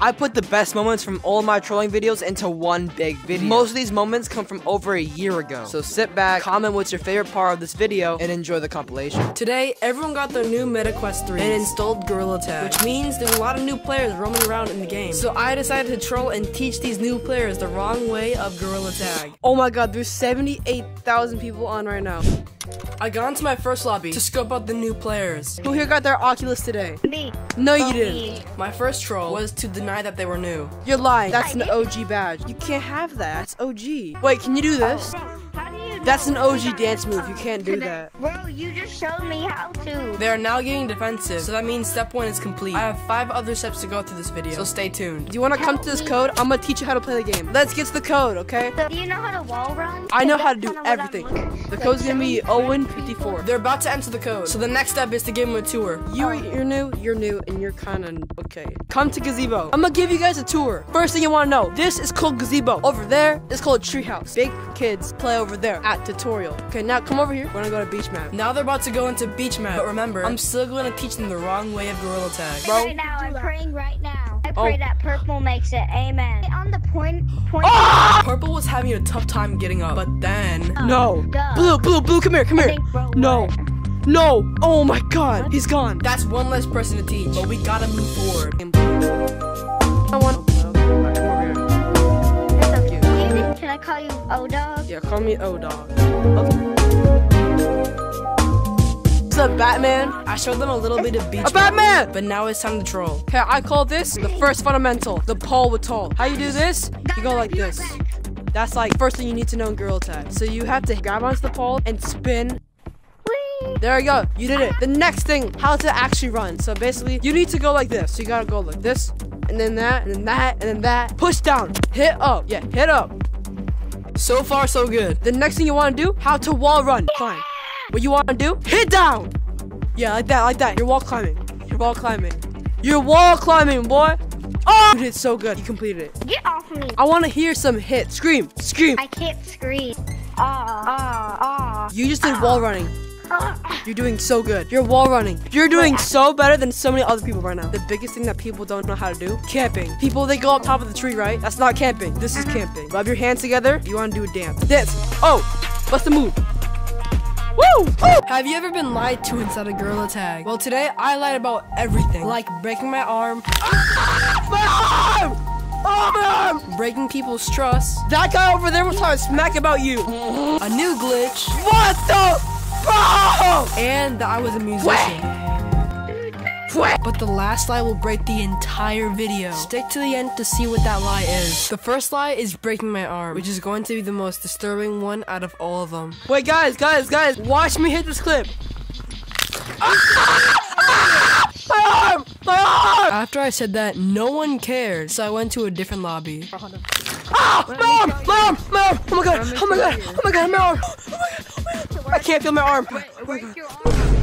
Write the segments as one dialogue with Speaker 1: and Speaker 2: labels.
Speaker 1: I put the best moments from all of my trolling videos into one big video. Most of these moments come from over a year ago. So sit back, comment what's your favorite part of this video, and enjoy the compilation.
Speaker 2: Today, everyone got their new MetaQuest 3 and installed Gorilla Tag, which means there's a lot of new players roaming around in the game. So I decided to troll and teach these new players the wrong way of Gorilla Tag. Oh my god, there's 78,000 people on right now. I got into my first lobby to scope out the new players. Who here got their Oculus today?
Speaker 3: Me.
Speaker 2: No, you
Speaker 3: Oh,
Speaker 2: didn't.
Speaker 3: me.
Speaker 2: My first troll was to deny that they were new. You're lying. That's an OG badge. You can't have that. That's OG. Wait, can you do this?
Speaker 3: Oh, Bro, how do you
Speaker 2: That's an? OG dance move. You can't do that.
Speaker 3: Bro, you just showed me how to.
Speaker 2: They are now getting defensive, so that means step one is complete. I have five other steps to go through this video, so stay tuned. Do you want to come to this code? I'm gonna teach you how to play the game. Let's get to the code, okay?
Speaker 3: So, do you know how to wall run?
Speaker 2: I know how to do
Speaker 3: kinda what I'm
Speaker 2: everything. The
Speaker 3: like,
Speaker 2: code's gonna be
Speaker 3: me-
Speaker 2: Owen 54. They're about to enter the code, so the next step is to give them a tour. You, oh. you're new, you're new, and you're kind of okay. Come to Gazebo. I'm gonna give you guys a tour. First thing you want to know: this is called Gazebo. Over there is called Treehouse. Big kids play over there at tutorial. Okay, now come over here. We're gonna go to Beach Map. Now they're about to go into Beach Map, but remember, I'm still gonna teach them the wrong way of Gorilla Tag, bro.
Speaker 3: Right now, I'm praying right now. I
Speaker 2: Oh.
Speaker 3: pray that purple makes it. Amen. On the point, point. Ah!
Speaker 2: Purple was having a tough time getting up, but then
Speaker 3: Oh,
Speaker 2: no.
Speaker 3: duh.
Speaker 2: Blue, blue, blue, come here, come here.
Speaker 3: bro
Speaker 2: No.
Speaker 3: won.
Speaker 2: No. Oh my god, he's gone. That's one less person to teach, but we gotta move forward.
Speaker 3: Can I call you O Dog?
Speaker 2: Yeah, call me O Dog. Okay. What's up, Batman? I showed them a little bit of beach. A Batman! But now it's time to troll. Okay, I call this the first fundamental, the pole with tall. How you do this? You go like this. That's like first thing you need to know in Gorilla Tag. So you have to grab onto the pole and spin there you go. You did it. The next thing, how to actually run. So basically, you need to go like this. So you gotta go like this, and then that, and then that, and then that. Push down. Hit up. Yeah, hit up. So far, so good. The next thing you wanna do, how to wall run. Climb. What you wanna do, hit down. Yeah, like that, like that. You're wall climbing. You're wall climbing. You're wall climbing, boy. Oh, you did so good. You completed it.
Speaker 3: Get off me.
Speaker 2: I wanna hear some hits. Scream, scream.
Speaker 3: I can't scream. Ah, ah, ah.
Speaker 2: You just did wall running. You're doing so good. You're wall running. You're doing so better than so many other people right now. The biggest thing that people don't know how to do, camping. People, they go up top of the tree, right? That's not camping. This is camping. Rub your hands together. You want to do a dance. Dance. Oh, what's the move? Woo! Woo! Have you ever been lied to inside a Gorilla Tag? Well, today I lied about everything. Like breaking my arm. my arm! Oh, my arm! Breaking people's trust. That guy over there was trying to smack about you. A new glitch. What the? Bro! And that I was a musician. But the last lie will break the entire video. Stick to the end to see what that lie is. The first lie is breaking my arm, which is going to be the most disturbing one out of all of them. Wait, guys, guys, guys, watch me hit this clip. My arm! My arm! After I said that, no one cared, so I went to a different lobby. Ah! My arm! My arm! My arm! Oh my god! Oh my god! Oh my god! My arm! Oh my god! My god! I can't feel my arm.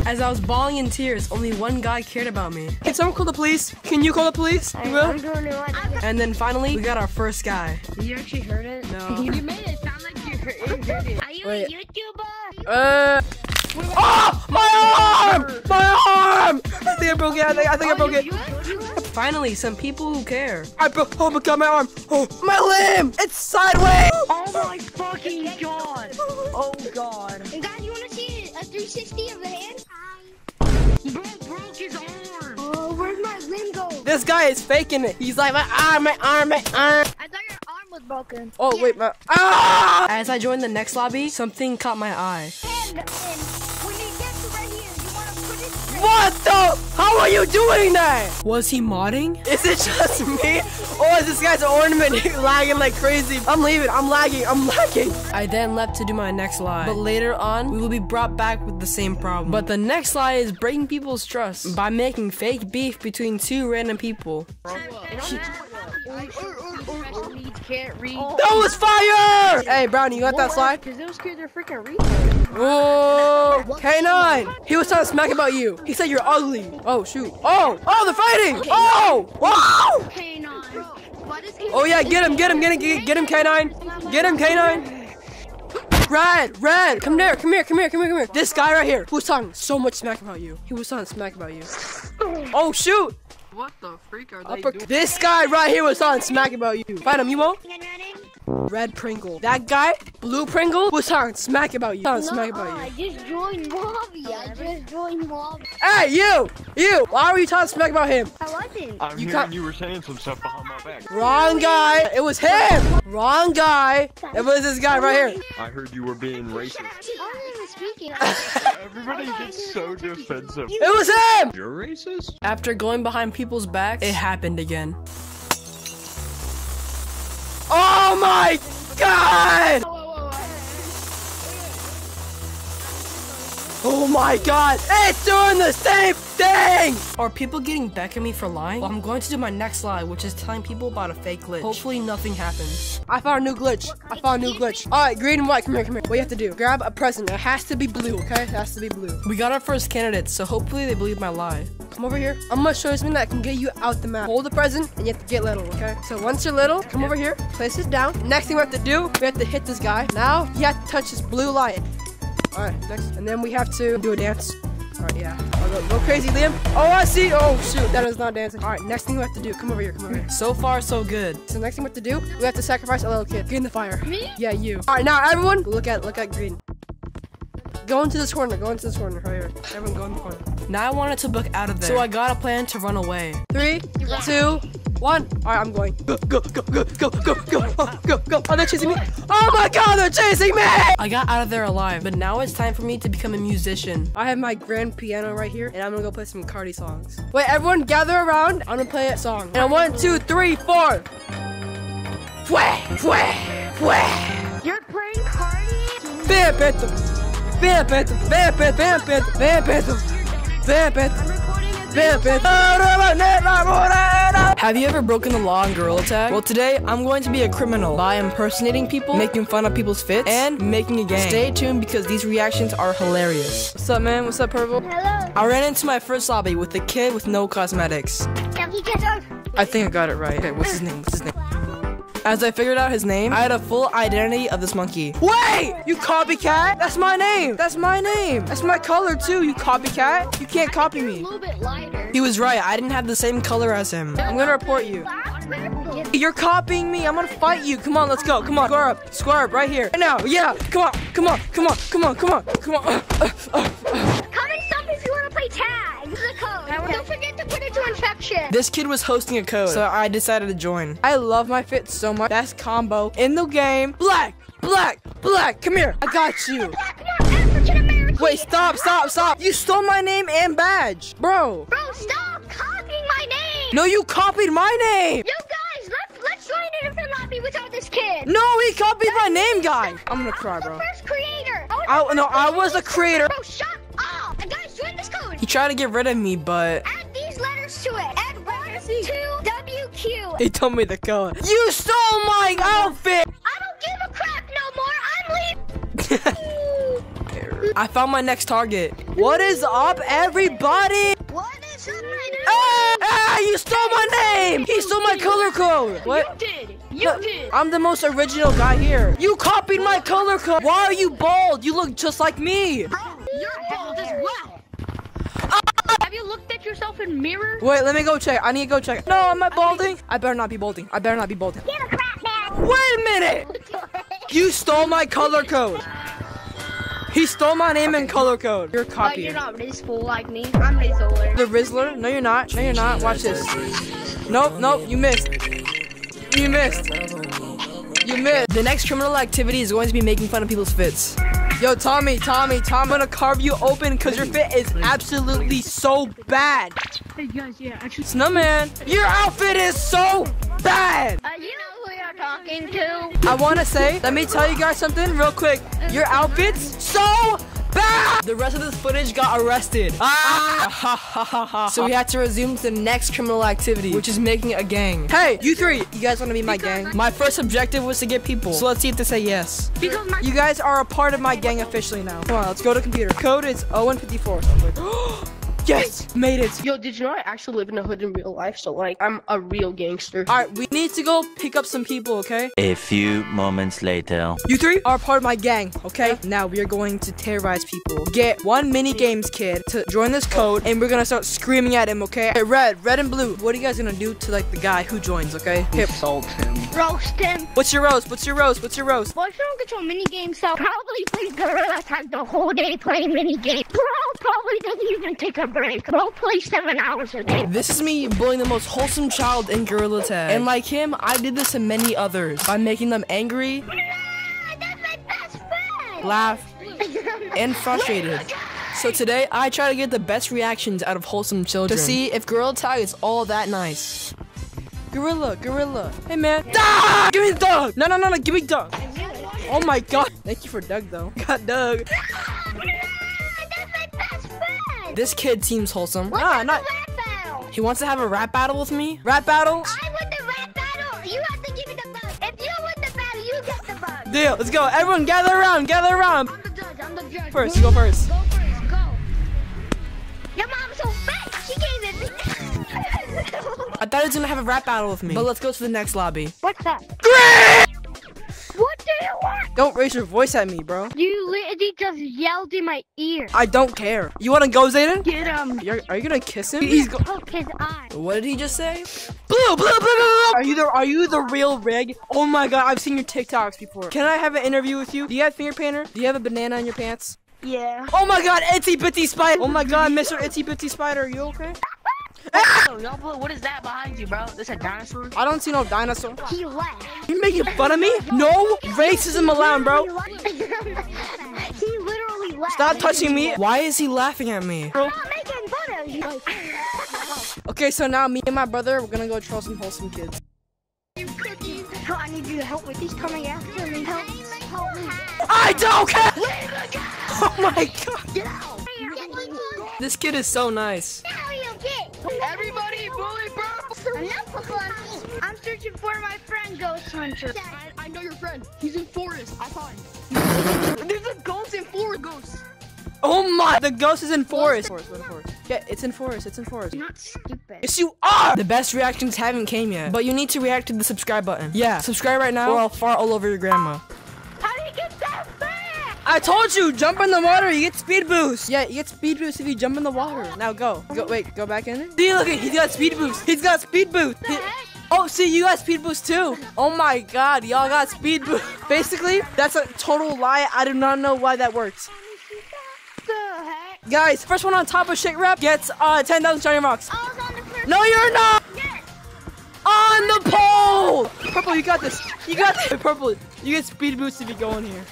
Speaker 2: As I was bawling in tears, only one guy cared about me. Can someone call the police? Can you call the police? You will?
Speaker 3: I'm doing it right now.
Speaker 2: And then finally, we got our first guy.
Speaker 4: You actually heard it?
Speaker 2: No.
Speaker 4: You made it sound like you heard it.
Speaker 3: Are you
Speaker 2: Wait.
Speaker 3: a YouTuber?
Speaker 2: Uh. Oh! My arm! My arm! I think I broke it. I think I, think I broke it. Finally, some people who care. I broke. Oh my god, my arm! Oh, my limb! It's sideways!
Speaker 4: Oh my fucking god! Oh god.
Speaker 3: And guys, you want to see a 360 of the hand?
Speaker 4: Bro broke his arm!
Speaker 3: Oh, where's my limb go?
Speaker 2: This guy is faking it. He's like, my arm, my arm, my arm.
Speaker 3: I thought your arm was broken.
Speaker 2: Oh, wait, my. Ah! As I joined the next lobby, something caught my eye.
Speaker 3: And, and
Speaker 2: What the? How are you doing that? Was he modding? Is it just me? Or is this guy's ornament lagging like crazy? I'm leaving. I'm lagging. I'm lagging. I then left to do my next lie. But later on, we will be brought back with the same problem. But the next lie is breaking people's trust by making fake beef between two random people.
Speaker 4: Can't read.
Speaker 2: Oh, that was fire! Hey, Brownie, you got that slide?
Speaker 4: Because those kids are freaking retarded.
Speaker 2: Oh, K9! He was trying to smack about you. He said you're ugly. Oh, shoot. Oh, oh, they're fighting! Oh, wow! Oh, yeah, get him, get him, get him, get, get him, K9. Get him, K9. Red, Red, come there, come here, come here, come here, come here. This guy right here who was talking so much smack about you. He was talking smack about you. Oh, shoot! What the freak are
Speaker 1: Upper- this guy right here was talking smack about you. Find him, you won't?
Speaker 2: Red Pringle. That guy, Blue Pringle, was talking smack about you. Talking smack about
Speaker 3: I just joined Mobby. I just joined Mobby.
Speaker 2: Hey, you! You! Why were you talking smack about him?
Speaker 3: I wasn't.
Speaker 5: I'm
Speaker 2: You
Speaker 5: hearing you were saying some stuff behind my back.
Speaker 2: Wrong guy. It was him. Wrong guy. It was this guy right here.
Speaker 5: I heard you were being racist.
Speaker 3: I wasn't even speaking.
Speaker 5: Everybody gets so defensive.
Speaker 2: It was him.
Speaker 5: You're racist?
Speaker 2: After going behind people's backs, it happened again. Oh my god! Oh my god! It's doing the same thing! Are people getting back at me for lying? Well, I'm going to do my next lie, which is telling people about a fake glitch. Hopefully nothing happens. I found a new glitch. I found a new glitch. Alright, green and white, come here, come here. What you have to do, grab a present. It has to be blue, okay? It has to be blue. We got our first candidate, so hopefully they believe my lie. Come over here. I'm gonna show you something that can get you out the map. Hold the present, and you have to get little, okay? So once you're little, come over here, place this down. Next thing we have to do, we have to hit this guy. Now, you have to touch this blue light. Alright, next. And then we have to do a dance. Alright, yeah. I'll go, go crazy, Liam. Oh, I see. Oh, shoot. That is not dancing. Alright, next thing we have to do. Come over here. Come over here. So far, so good. So next thing we have to do, we have to sacrifice a little kid. Get in the fire.
Speaker 3: Me?
Speaker 2: Yeah, you. Alright, now everyone, look at look at green. Go into this corner. Go into this corner. Right here. Everyone, go in the corner. Now I wanted to book out of there. So I got a plan to run away. Three, two, one. Alright, I'm going. Go, go, go, go, go, go, go, oh, go, go. Oh, they're chasing me. Oh my god, they're chasing me! I got out of there alive, but now it's time for me to become a musician. I have my grand piano right here, and I'm gonna go play some Cardi songs. Wait, everyone gather around. I'm gonna play a song. And one, two, three, four. Fue, fue, fue.
Speaker 3: You're playing Cardi?
Speaker 2: Bam, Phantom. Bam, Phantom. Bam, Phantom. Bam, Phantom. Bam, Phantom. Have you ever broken the law in Gorilla Tag? Well, today I'm going to be a criminal by impersonating people, making fun of people's fits, and making a gang. Stay tuned because these reactions are hilarious. What's up, man? What's up, Purple?
Speaker 3: Hello.
Speaker 2: I ran into my first lobby with a kid with no cosmetics. I think I got it right. Okay, what's his name? What's his name? As I figured out his name, I had a full identity of this monkey. Wait! You copycat? That's my name! That's my name! That's my color too, you copycat! You can't copy
Speaker 3: A
Speaker 2: me.
Speaker 3: little bit lighter.
Speaker 2: He was right, I didn't have the same color as him. I'm gonna report you. You're copying me. I'm gonna fight you. Come on, let's go. Come on, square up, square up, right here, right now. Yeah, come on, come on, come on, come on, come on, come on. Uh, uh, uh.
Speaker 3: Come and stop if you want to play tag. This is the code. Don't forget to put it to infection.
Speaker 2: This kid was hosting a code, so I decided to join. I love my fit so much. Best combo in the game. Black, black, black. Come here. I got you.
Speaker 3: Black, not African American.
Speaker 2: Wait, stop, stop, stop. You stole my name and badge, bro.
Speaker 3: Bro, stop copying my name.
Speaker 2: No, you copied my name.
Speaker 3: You guys, let's let's join a different lobby without this kid.
Speaker 2: No, he copied my name, guy. I'm gonna cry,
Speaker 3: I was
Speaker 2: bro.
Speaker 3: the first creator. I
Speaker 2: I, no, I was the
Speaker 3: creator.
Speaker 2: creator.
Speaker 3: Bro, shut
Speaker 2: He tried to get rid of me, but
Speaker 3: Add these letters to it. Add two, WQ.
Speaker 2: he told me the code. You stole my outfit.
Speaker 3: I don't give a crap no more. I'm leaving.
Speaker 2: I found my next target. What is up, everybody?
Speaker 3: what is up, my name?
Speaker 2: Ah, ah, you stole my name. He stole my color code. What?
Speaker 3: did.
Speaker 2: No, I'm the most original guy here. You copied my color code. Why are you bald? You look just like me.
Speaker 3: Bro, you're bald as well. You looked at yourself in mirror?
Speaker 2: Wait, let me go check. I need to go check. No, am I balding? I better not be balding. I better not be balding.
Speaker 3: Give a crap, man.
Speaker 2: Wait a minute. You stole my color code. He stole my name and color code. You're
Speaker 3: But
Speaker 2: copying.
Speaker 3: you're not Rizful like me. I'm Rizzler.
Speaker 2: The Rizzler? No, you're not. No, you're not. Watch this. Nope, nope, you missed. You missed. You missed. The next criminal activity is going to be making fun of people's fits. Yo, Tommy, Tommy, Tommy, I'm gonna carve you open because your fit is absolutely so bad.
Speaker 4: Hey guys, yeah, actually,
Speaker 2: Snowman, your outfit is so bad.
Speaker 3: Uh, you know who you're talking to?
Speaker 2: I wanna say, let me tell you guys something real quick. Your outfit's so bad. The rest of this footage got arrested. Ah! so we had to resume to the next criminal activity, which is making a gang. Hey, you three, you guys wanna be my gang? My first objective was to get people. So let's see if they say yes.
Speaker 3: Because my
Speaker 2: You guys are a part of my gang officially now. Come on, let's go to computer. Code is 0154. So I'm like, Yes, made it.
Speaker 6: Yo, did you know I actually live in a hood in real life? So like, I'm a real gangster.
Speaker 2: All right, we need to go pick up some people, okay?
Speaker 7: A few moments later.
Speaker 2: You three are part of my gang, okay? Now we are going to terrorize people. Get one mini games kid to join this code, and we're gonna start screaming at him, okay? Hey, red, red and blue. What are you guys gonna do to like the guy who joins, okay? Hip.
Speaker 5: Insult him.
Speaker 3: Roast him.
Speaker 2: What's your roast? What's your roast? What's your roast?
Speaker 3: Well, if you don't get your mini games, so probably plays Gorilla Tag the whole day playing mini games. Bro probably doesn't even take a break. Bro plays seven hours a day.
Speaker 2: This is me bullying the most wholesome child in Gorilla Tag. And like him, I did this to many others by making them angry,
Speaker 3: that's my best friend.
Speaker 2: laugh, and frustrated. So today, I try to get the best reactions out of wholesome children to see if Gorilla Tag is all that nice. Gorilla, Gorilla. Hey man. Ah! Give me the dog! No, no, no, no, give me Doug. Oh my god. Thank you for Doug though. Got Doug. This kid seems wholesome.
Speaker 3: What's
Speaker 2: Ah, not. He wants to have a rap battle with me? Rap battle?
Speaker 3: I win the rap battle. You have to give me the bug. If you win the battle, you get the bug.
Speaker 2: Deal. Let's go. Everyone gather around. Gather around.
Speaker 3: I'm the judge. I'm the judge.
Speaker 2: First, you go first.
Speaker 3: Go first. Go. Your mom's so fat. She gave it me.
Speaker 2: I thought he was gonna have a rap battle with me. But let's go to the next lobby.
Speaker 3: What's that? What want?
Speaker 2: Don't raise your voice at me, bro.
Speaker 3: You literally just yelled in my ear.
Speaker 2: I don't care. You wanna go, Zayden?
Speaker 3: Get him.
Speaker 2: You're, are you gonna kiss him? He's go-
Speaker 3: Poke his eye.
Speaker 2: what did he just say? Blue, blue, blue, blue, blue. Are you the Are you the real rig? Oh my god, I've seen your TikToks before. Can I have an interview with you? Do you have finger painter? Do you have a banana in your pants?
Speaker 3: Yeah.
Speaker 2: Oh my god, itsy bitsy spider. Oh my god, Mr. Itsy Bitsy Spider, are you okay?
Speaker 6: Yo, yo, bro, what is that behind you, bro? This a dinosaur?
Speaker 2: I don't see no dinosaur.
Speaker 3: He left.
Speaker 2: You making fun of me? No racism allowed, bro.
Speaker 3: he literally left.
Speaker 2: Stop touching me. Why is he laughing at me?
Speaker 3: I'm not making fun of you.
Speaker 2: Okay, so now me and my brother, we're gonna go troll some wholesome kids.
Speaker 3: I need you to help me. He's coming after me. Help, help me.
Speaker 2: I don't care. Oh my god.
Speaker 3: Get out.
Speaker 2: This kid is so nice.
Speaker 3: Now you get.
Speaker 6: Everybody, bully, bro!
Speaker 3: Enough of fun. I'm searching for my friend Ghost Hunter.
Speaker 6: I, I know your friend. He's in forest. I saw him. There's a ghost in forest. Ghost.
Speaker 2: Oh my, the ghost is in forest. forest, what forest. Yeah, it's in forest, it's in forest.
Speaker 3: You're not stupid.
Speaker 2: Yes, you are! The best reactions haven't came yet. But you need to react to the subscribe button. Yeah, subscribe right now or I'll fart all over your grandma. I told you, jump in the water, you get speed boost. Yeah, you get speed boost if you jump in the water. Now go. Go, wait, go back in it. See, look, he's got speed boost. He's got speed boost. He- oh, see, you got speed boost too. Oh my god, y'all got speed boost. Basically, that's a total lie. I do not know why that works. Guys, first one on top of shit rep gets uh 10,000 shiny rocks. No, you're not! On the pole! Purple, you got this. You got this. Purple, you get speed boost if you go in here.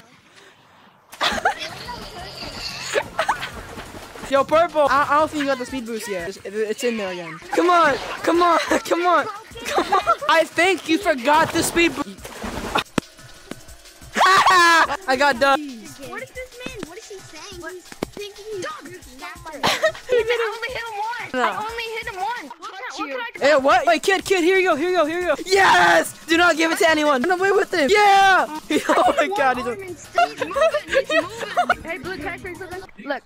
Speaker 2: Yo, purple. I, I don't think you got the speed boost yet. It's, it's in there again. Come on, come on, come on, come on. I think you forgot the speed boost. I got done.
Speaker 3: What is this man? What is he saying? What? He's thinking he's
Speaker 6: I only hit him once. I only hit him once. What can, what can I
Speaker 2: Hey, what? Wait, kid, kid, here you go, here you go, here you go. Yes! Do not give it to anyone. Run away with him. Yeah! oh my god, he's
Speaker 6: Hey, Blue, something? Look.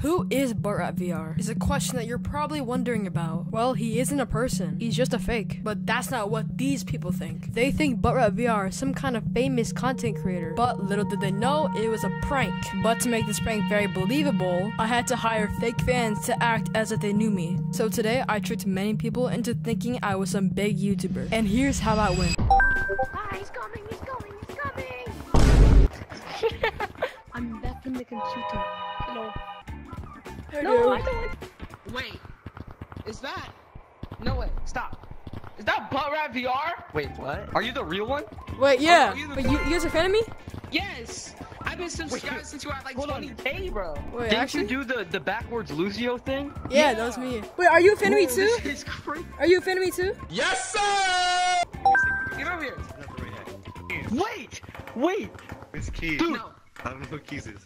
Speaker 2: Who is Borat VR? Is a question that you're probably wondering about. Well, he isn't a person. He's just a fake. But that's not what these people think. They think Borat VR is some kind of famous content creator. But little did they know it was a prank. But to make this prank very believable, I had to hire fake fans to act as if they knew me. So today, I tricked many people into thinking I was some big YouTuber. And here's how I went.
Speaker 3: Ah, he's coming, he's coming, he's coming.
Speaker 6: I'm back in the computer. Hello.
Speaker 2: No,
Speaker 6: I don't. Wait. Is that? No way. Stop. Is that Butt Rat VR?
Speaker 5: Wait, what? Are you the real one?
Speaker 2: Wait, yeah.
Speaker 6: Oh, you-
Speaker 2: But you, you guys are a fan of me?
Speaker 6: Yes. I've been subscribed since you were at like 20k, bro.
Speaker 2: Wait,
Speaker 5: Didn't
Speaker 2: actually?
Speaker 5: you do the, the backwards Lucio thing?
Speaker 2: yeah, that was me. Wait, are you a fan of me too?
Speaker 5: This is crazy.
Speaker 2: Are you a fan of me too?
Speaker 6: Get over here.
Speaker 5: Wait! Wait!
Speaker 8: It's keys.
Speaker 5: Dude.
Speaker 6: No.
Speaker 8: I don't know what keys is.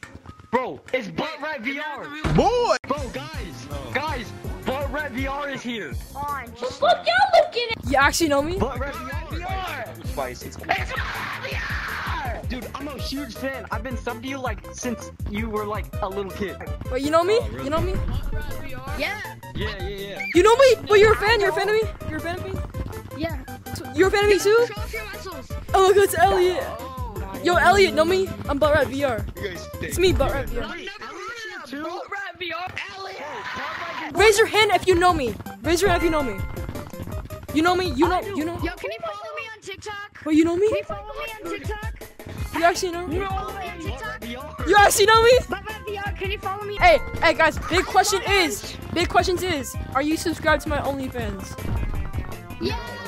Speaker 5: Bro, it's Butt Rat VR!
Speaker 8: Boy!
Speaker 5: Bro, guys! Guys! Butt Rat VR is here!
Speaker 3: On. Just look down looking at
Speaker 2: You actually know me?
Speaker 5: Butt Rat VR!
Speaker 8: Spicy.
Speaker 5: It's VR! Dude, I'm a huge fan. I've been sub to you like since you were like a little kid.
Speaker 9: Wait, you know me? Oh, you know me?
Speaker 3: Yeah,
Speaker 5: Yeah, yeah, yeah.
Speaker 9: You know me? But you're a fan. You're a fan of me. You're a fan of me.
Speaker 3: yeah.
Speaker 9: You're a fan of me too.
Speaker 3: Show off your muscles.
Speaker 9: Oh look, it's Elliot. Yo, Elliot, know me? I'm Butt Rat VR. It's me, Butt Rat VR. Raise your hand if you know me. Raise your hand if you know me. You know me? You know? You know?
Speaker 3: Yo, can you follow me on TikTok?
Speaker 9: Wait, you know me?
Speaker 3: Can you follow me on TikTok?
Speaker 9: You actually know me?
Speaker 3: Follow me on TikTok?
Speaker 9: You actually know me?
Speaker 3: Bye bye VR. Can you follow me?
Speaker 9: Hey, hey guys, big question is, big questions is, are you subscribed to my OnlyFans?
Speaker 3: Yes.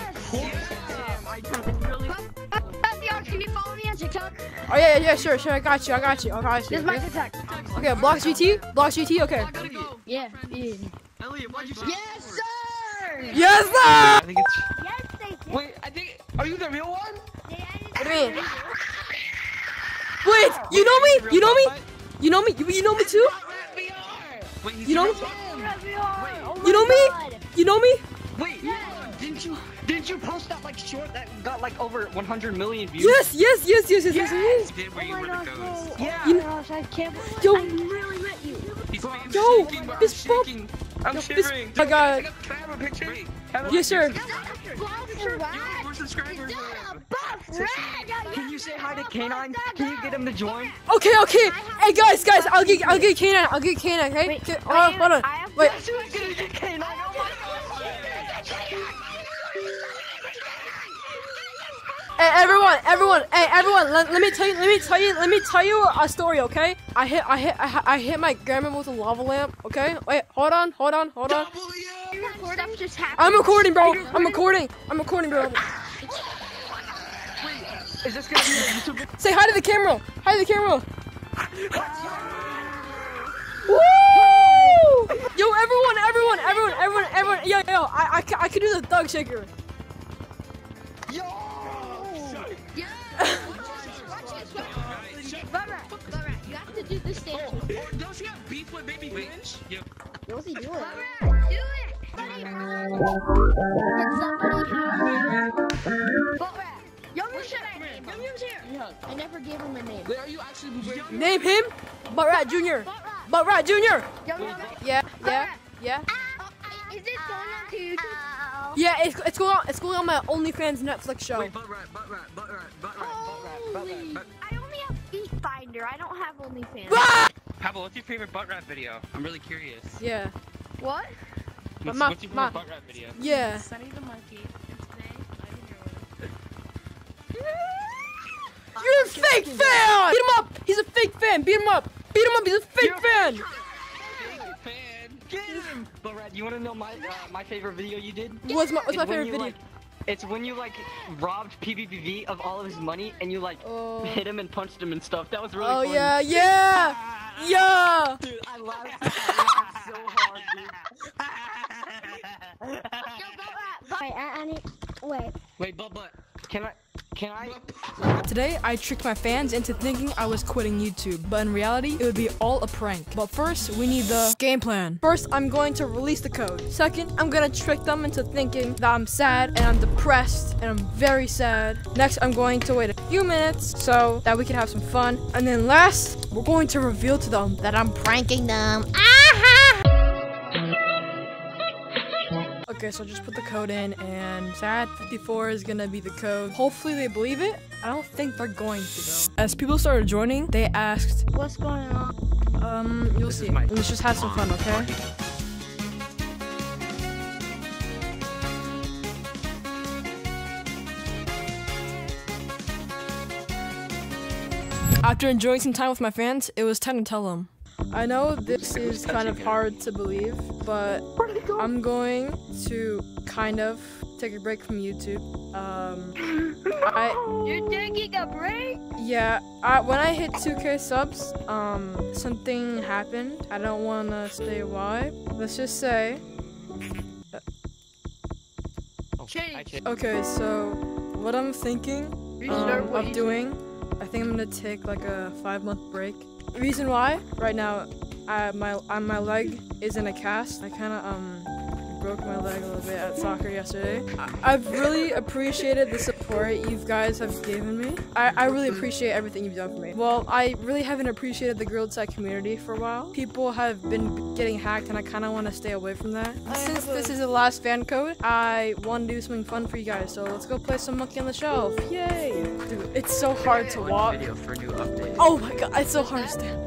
Speaker 3: You follow TikTok?
Speaker 9: Oh yeah, yeah, yeah, sure, sure, I got you, I got you, I got you.
Speaker 3: This is my
Speaker 9: Okay,
Speaker 3: TikTok.
Speaker 9: okay Blocks GT, Blocks GT, okay.
Speaker 3: Yeah. yeah.
Speaker 5: Elliot, why'd you say?
Speaker 3: Yes, sir.
Speaker 9: Yes, sir!
Speaker 5: I think it's.
Speaker 3: Yes, they
Speaker 5: Wait, I think. Are you the real one?
Speaker 9: What do you mean? Wait, you know me? You know me? You know me? You, you know me too?
Speaker 5: Wait,
Speaker 9: You know?
Speaker 5: real one?
Speaker 9: You know me? Oh you know me?
Speaker 5: Wait, didn't you? Post that like short that got like over 100 million views?
Speaker 9: Yes, yes, yes, yes, yes, yes, yes.
Speaker 5: Did where
Speaker 3: Oh
Speaker 5: you
Speaker 3: my gosh,
Speaker 5: ghost.
Speaker 3: bro.
Speaker 5: Yeah.
Speaker 3: Oh my gosh, I can't believe
Speaker 9: Yo.
Speaker 3: I really met you.
Speaker 5: He's
Speaker 9: Yo,
Speaker 5: shaking, bro. I'm
Speaker 9: this bump-
Speaker 5: shaking. I'm
Speaker 9: Yo, this-
Speaker 5: shivering.
Speaker 9: I got-
Speaker 5: Can I have a picture? Have a
Speaker 9: Yes, sir.
Speaker 5: picture. We're subscribers. Can you say hi to Canine? Can you get him to join?
Speaker 9: Okay, okay. Hey guys, guys, I'll get, I'll get K9, I'll get K9, okay?
Speaker 3: Wait,
Speaker 9: Get-
Speaker 3: are uh,
Speaker 9: hold on,
Speaker 3: you-
Speaker 9: hold on.
Speaker 3: I have-
Speaker 9: Wait, Hey everyone, everyone, hey everyone, let, let me tell you, let me tell you, let me tell you a story, okay? I hit, I hit, I, I hit my grandma with a lava lamp, okay? Wait, hold on, hold on, hold on.
Speaker 3: Record after this happens.
Speaker 9: I'm recording, bro. I'm recording. I'm recording, bro.
Speaker 5: Is this gonna be YouTube?
Speaker 9: Say hi to the camera. Hi to the camera. Woo! Yo, everyone, everyone, everyone, everyone, everyone. Yo, yo, I, I, I could do the thug shaker.
Speaker 5: Yo! Don't you have beef with Baby Finch? Yep.
Speaker 3: What's he doing? Bummer, do it. I never gave him a name.
Speaker 5: Wait, are you actually?
Speaker 9: Name him Butt Rat Junior. Butt Rat Junior.
Speaker 3: Yum Yum.
Speaker 9: Yeah, yeah, yeah.
Speaker 3: Is this going on to YouTube?
Speaker 9: Yeah, it's, it's going on. It's going on my OnlyFans Netflix show.
Speaker 5: Wait, butt rat, butt rat, butt rat, butt rat, butt rat, butt rat, butt
Speaker 3: I only have Feet Finder. I don't have OnlyFans.
Speaker 9: Ah!
Speaker 5: Pablo, what's your favorite butt rat video? I'm really curious.
Speaker 9: Yeah,
Speaker 3: What?
Speaker 5: What's,
Speaker 9: Ma-
Speaker 5: what's your
Speaker 9: ma-
Speaker 5: favorite butt rat video?
Speaker 9: yeah.
Speaker 4: Sunny the monkey. And today, I'm here with
Speaker 9: You're a fake fan. Beat him up. He's a fake fan. Beat him up. Beat him up. He's a fake fan.
Speaker 5: Big fan. Get him. Butt rat, you wanna know my uh, my favorite video you did?
Speaker 9: What's my What's my favorite video?
Speaker 5: Like, it's when you like robbed PBBV of all of his money and you like
Speaker 9: Oh.
Speaker 5: hit him and punched him and stuff. That was really
Speaker 9: Oh
Speaker 5: funny.
Speaker 9: yeah, yeah, yeah.
Speaker 5: Dude, I laughed, I laughed so hard, dude.
Speaker 3: Yo, go at. Wait, I, I need. Wait.
Speaker 5: Wait, but but can I can I
Speaker 9: Today, I tricked my fans into thinking I was quitting YouTube, but in reality, it would be all a prank. But first, we need the game plan. First, I'm going to release the code. Second, I'm gonna trick them into thinking that I'm sad and I'm depressed and I'm very sad. Next, I'm going to wait a few minutes so that we can have some fun. And then last, we're going to reveal to them that I'm pranking them. Ah! Okay, so just put the code in, and sad54 is gonna be the code. Hopefully, they believe it. I don't think they're going to, though. As people started joining, they asked,
Speaker 3: What's going on?
Speaker 9: um, you'll see.
Speaker 5: my-
Speaker 9: Let's just have some fun, okay? After enjoying some time with my fans, it was time to tell them. I know this is kind of hard to believe, but I'm going to kind of take a break from YouTube. Um, I
Speaker 3: You're taking a break?
Speaker 9: yeah, I, when I hit 2k subs, um, something happened. I don't want to say why. Let's just say.
Speaker 3: Change.
Speaker 9: Okay, so what I'm thinking
Speaker 3: Restart
Speaker 9: um,
Speaker 3: what
Speaker 9: of
Speaker 3: you
Speaker 9: doing, I think I'm gonna take like a five month break. Reason why? Right now, I, my uh, my leg is in a cast. I kind of um broke my leg a little bit at soccer yesterday. I, have really appreciated the support you guys have given me. I, I really appreciate everything you've done for me. Well, I really haven't appreciated the Girl Side community for a while. People have been getting hacked and I kind of want to stay away from that. Since this is the last fan code, I want to do something fun for you guys. So let's go play some Monkey on the Shelf. Yay! Dude, it's so hard to walk. Oh my god, it's so hard to stand.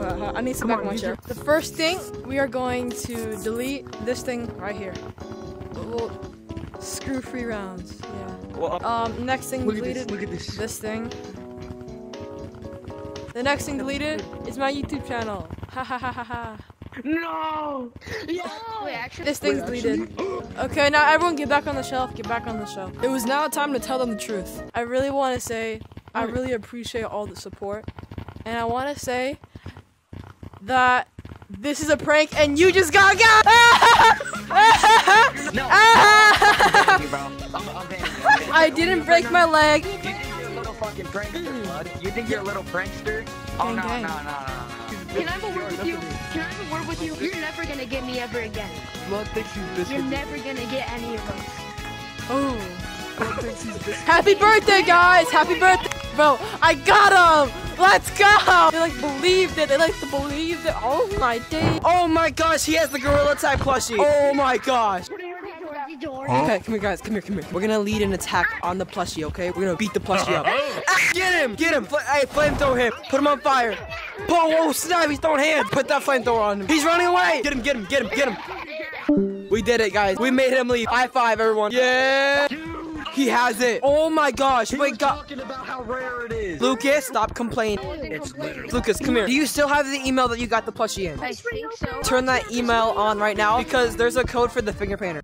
Speaker 9: Uh, I need some back my chair. The first thing, we are going to delete this thing right here. We'll screw free rounds. Yeah. Um, next thing
Speaker 5: Look
Speaker 9: deleted.
Speaker 5: at this. Look at this.
Speaker 9: This thing. The next thing deleted is my YouTube channel. Ha ha ha ha ha.
Speaker 5: No!
Speaker 3: Wait, actually,
Speaker 9: This thing's deleted. Okay, now everyone get back on the shelf. Get back on the shelf. It was now time to tell them the truth. I really want to say I really appreciate all the support, and I want to say that this is a prank, and you just got got.
Speaker 5: No!
Speaker 9: I didn't break my leg.
Speaker 5: You think you're a little fucking prankster, bud? You think you're a little prankster? Oh, no, no, no, no, no.
Speaker 3: can I have a word with you? Can I have a word with you? You're never gonna get me ever again.
Speaker 5: Blood thinks he's biscuit.
Speaker 3: You're never gonna get any of us.
Speaker 9: Oh.
Speaker 5: Blood thinks he's biscuit.
Speaker 9: Happy birthday, guys! Happy birthday, bro! I got him! Let's go! They like believed it. They like to believe it. Oh my day.
Speaker 2: Oh my gosh, he has the Gorilla type plushie. Oh my gosh.
Speaker 3: George.
Speaker 2: Okay, come here, guys. Come here, come here. We're gonna lead an attack on the plushie, okay? We're gonna beat the plushie up. Ah, get him! Get him! Fl- hey, flamethrower him! Put him on fire! Whoa, whoa, snap! He's throwing hands! Put that flamethrower on him! He's running away! Get him, get him, get him, get him! We did it, guys. We made him leave. High five, everyone. Yeah! He has it. Oh my gosh. Wait, God.
Speaker 5: talking about how rare it is.
Speaker 2: Lucas, stop complaining.
Speaker 5: It's literally.
Speaker 2: Lucas, come here. Do you still have the email that you got the plushie in?
Speaker 3: I think so.
Speaker 2: Turn that email on right now because there's a code for the finger painter.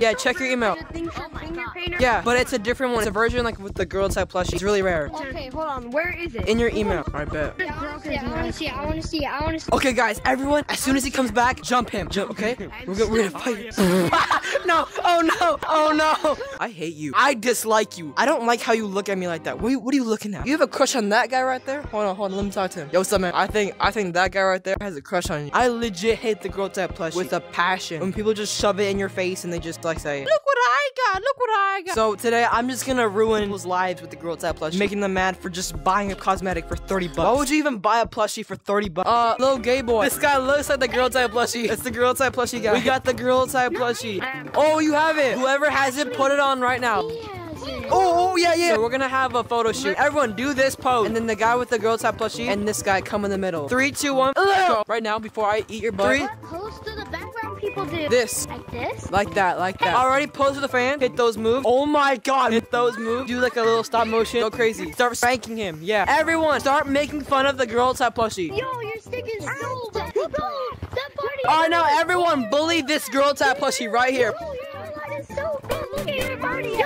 Speaker 2: Yeah, check your email.
Speaker 3: Oh.
Speaker 2: Yeah, but it's a different one. It's a version like with the girl type plushie. It's really rare.
Speaker 3: Okay, hold on. Where is it?
Speaker 2: In your email. I bet.
Speaker 3: Yeah, I want to see it. I want to see it. I want to see it. I want to see
Speaker 2: Okay, guys, everyone, as soon as he comes back, jump him. Jump, okay? We're gonna, we're gonna fight. no, oh no, oh no. I hate you. I dislike you. I don't like how you look at me like that. What are you, what are you looking at? You have a crush on that guy right there? Hold on, hold on, let me talk to him. Yo, what's up, man? I think, I think that guy right there has a crush on you. I legit hate the girl type plushie with a passion. When people just shove it in your face and they just like say,
Speaker 9: Look what I got. Look what I got.
Speaker 2: So today I'm just gonna ruin people's lives with the girl type plushie, making them mad for just buying a cosmetic for 30 bucks. Why would you even buy a plushie for 30 bucks? Uh, little gay boy. This guy looks like the girl type plushie. It's the girl type plushie guy. We got the girl type plushie. Oh, you have it. Whoever has it, put it on right now.
Speaker 3: He has it.
Speaker 2: Oh, oh, yeah, yeah. So we're gonna have a photo shoot. Everyone, do this pose. And then the guy with the girl type plushie and this guy come in the middle. Three, two, one. Let's go. Right now, before I eat your butt. Three,
Speaker 3: What pose do the background people do?
Speaker 2: this.
Speaker 3: Like this?
Speaker 2: Like that, like that. Already pose with the fan. Hit those moves. Oh my god. Hit those moves. Do like a little stop motion. Go crazy. Start spanking him. Yeah. Everyone, start making fun of the girl type plushie.
Speaker 3: Yo, your stick is so bad. That party.
Speaker 2: Alright, now everyone bully this girl type plushie right here.
Speaker 3: Oh, your gun is so bad. Look at your party.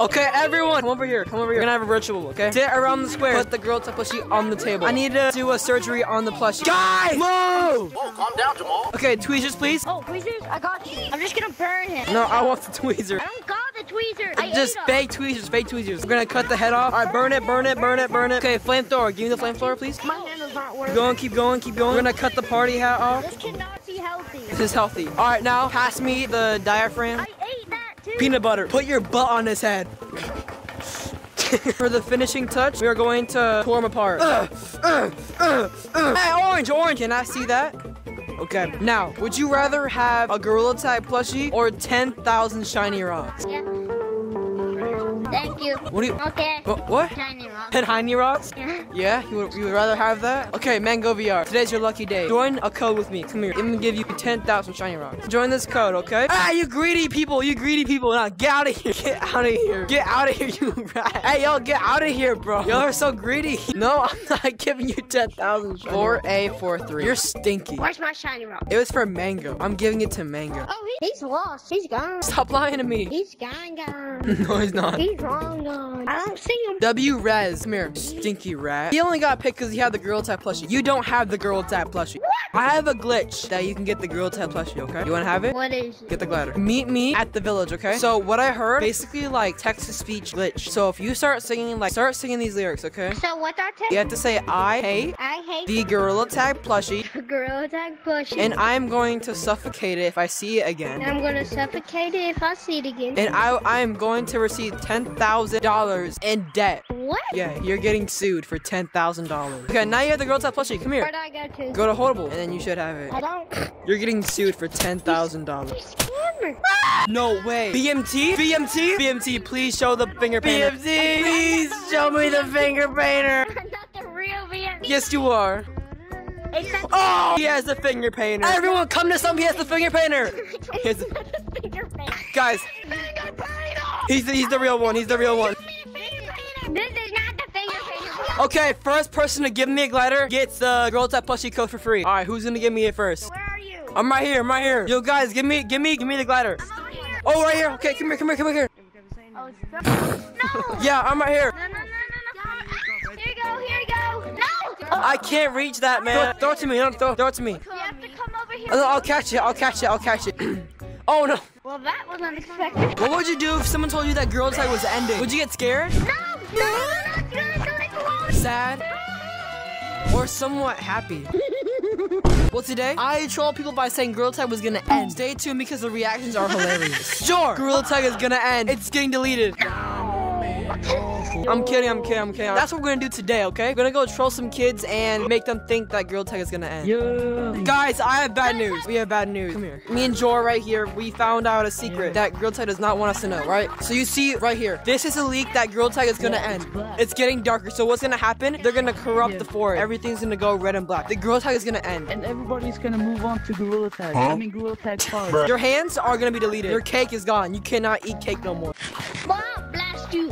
Speaker 2: Okay, everyone, come over here. Come over here. We're gonna have a ritual, okay? Sit around the square. Put the girl type plushie on the table. I need to do a surgery on the plushie. Guys, move!
Speaker 10: Oh, calm down, Jamal.
Speaker 2: Okay, tweezers, please.
Speaker 3: Oh, tweezers, I got you. I'm just gonna burn him.
Speaker 2: No, I want the tweezer.
Speaker 3: I don't got the tweezer. I
Speaker 2: Just
Speaker 3: ate 'em.
Speaker 2: fake tweezers, fake tweezers. We're gonna cut the head off. All right, burn it, burn it, burn it, burn it. Okay, flamethrower. Give me the flamethrower, please.
Speaker 3: My handles aren't
Speaker 2: Keep
Speaker 3: working.
Speaker 2: going, keep going, keep going. We're gonna cut the party hat off.
Speaker 3: This cannot be healthy.
Speaker 2: This is healthy. All right, now pass me the diaphragm.
Speaker 3: I ate that too.
Speaker 2: Peanut butter. Put your butt on his head. For the finishing touch, we are going to pour him apart. Hey, orange, orange. Can I see that? Okay. Now, would you rather have a gorilla type plushie or 10,000 shiny rocks?
Speaker 3: Yeah. Thank you.
Speaker 2: What do you?
Speaker 3: Okay.
Speaker 2: What? What?
Speaker 3: Shiny rock.
Speaker 2: 10 rocks?
Speaker 3: Yeah.
Speaker 2: Yeah, you would, you would rather have that? Okay, Mango VR. Today's your lucky day. Join a code with me. Come here. I'm gonna give you 10,000 shiny rocks. Join this code, okay? Ah, you greedy people. You greedy people. Now, get out of here. Get out of here. Get out of here, you rat. Hey, yo, get out of here, bro. Y'all are so greedy. No, I'm not giving you 10,000 shiny 4A43. You're stinky.
Speaker 3: Where's my shiny rock?
Speaker 2: It was for Mango. I'm giving it to Mango.
Speaker 3: Oh, he's lost. He's gone.
Speaker 2: Stop lying to me.
Speaker 3: He's gone, gone.
Speaker 2: No, he's not.
Speaker 3: He's strong on. I don't see him.
Speaker 2: W Rez, come here, stinky rat. He only got picked because he had the Gorilla Tag plushie. You don't have the Gorilla Tag plushie. I have a glitch that you can get the Gorilla Tag plushie, okay? You wanna have it?
Speaker 3: What is it?
Speaker 2: Get the glider. Meet me at the village, okay? So what I heard, basically like text to speech glitch. So if you start singing, like start singing these lyrics, okay?
Speaker 3: So what are I
Speaker 2: You have to say I hate
Speaker 3: I hate
Speaker 2: the gorilla tag plushie,
Speaker 3: the gorilla tag plushie.
Speaker 2: and I'm going to suffocate it if I see it again.
Speaker 3: I'm gonna suffocate it if I see it again.
Speaker 2: And I I am going to receive ten thousand dollars in debt.
Speaker 3: what?
Speaker 2: Yeah, you're getting sued for ten thousand dollars. Okay, now you have the Gorilla Tag plushie. Come here.
Speaker 3: Where do I go to?
Speaker 2: Go to Horrible, and then you should have it.
Speaker 3: I don't.
Speaker 2: You're getting sued for ten thousand dollars. No way. VMT? VMT? VMT, please show the finger painter. VMT, please show me the finger painter.
Speaker 3: I'm not the real man.
Speaker 2: Yes, you are. Oh, he has the finger painter. Everyone, come to some. He has the finger painter. He has the-
Speaker 3: the finger painter.
Speaker 2: guys,
Speaker 3: Finger painter.
Speaker 2: He's the, he's the real one. He's the real one.
Speaker 3: This is not the finger painter.
Speaker 2: Okay, first person to give me a glider gets the girl type plushie code for free. All right, who's gonna give me it first?
Speaker 3: Where are you?
Speaker 2: I'm right here. I'm right here. Yo, guys, give me, give me, give me the glider.
Speaker 3: I'm here.
Speaker 2: Oh, right here. Okay, come here, come here, come here.
Speaker 3: Oh, no.
Speaker 2: Yeah, I'm right here.
Speaker 3: No, no, no, no, no. Here you go. Here you go. No.
Speaker 2: I can't reach that, man. Throw it to me. No, throw, throw it to me.
Speaker 3: You have to come over here.
Speaker 2: I'll, I'll catch it. I'll catch it. I'll catch it. oh no.
Speaker 3: Well, that was unexpected.
Speaker 2: What would you do if someone told you that Gorilla Tag was ending? Would you get scared?
Speaker 3: No, no, no, not gonna alone.
Speaker 2: Sad? Or somewhat happy? well, today, I troll people by saying Gorilla Tag was gonna end. Stay tuned because the reactions are hilarious. Sure, Gorilla Tag is gonna end. It's getting deleted. I'm kidding, I'm kidding, I'm kidding. That's what we're gonna do today, okay? We're gonna go troll some kids and make them think that Gorilla Tag is gonna end.
Speaker 5: Yeah.
Speaker 2: Guys, I have bad news. We have bad news. Come here. Me and Jor right here, we found out a secret that Gorilla Tag does not want us to know, right? So you see right here, this is a leak that Gorilla Tag is gonna end. It's getting darker. So what's gonna happen? They're gonna corrupt the forest. Everything's gonna go red and black. The Gorilla Tag is gonna end.
Speaker 5: And everybody's gonna move on to Gorilla Tag. I mean Gorilla Tag 5.
Speaker 2: Your hands are gonna be deleted. Your cake is gone. You cannot eat cake no more.
Speaker 3: Mom, blast you.